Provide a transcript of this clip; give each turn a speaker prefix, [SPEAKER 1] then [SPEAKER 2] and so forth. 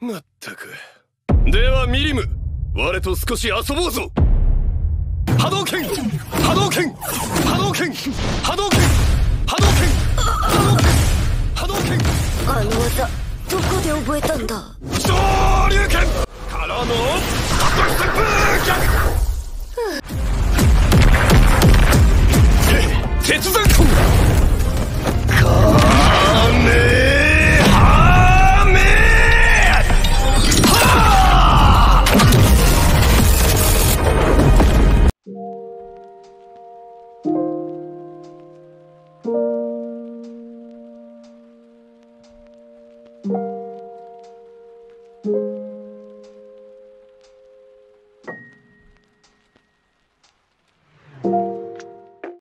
[SPEAKER 1] まったく。ではミリム我と少し遊ぼうぞ。波動拳波動拳波動拳波動拳波動拳波動拳
[SPEAKER 2] あの技どこで覚えたんだ？
[SPEAKER 1] 昇竜拳。からのハッスプ逆鉄山。拳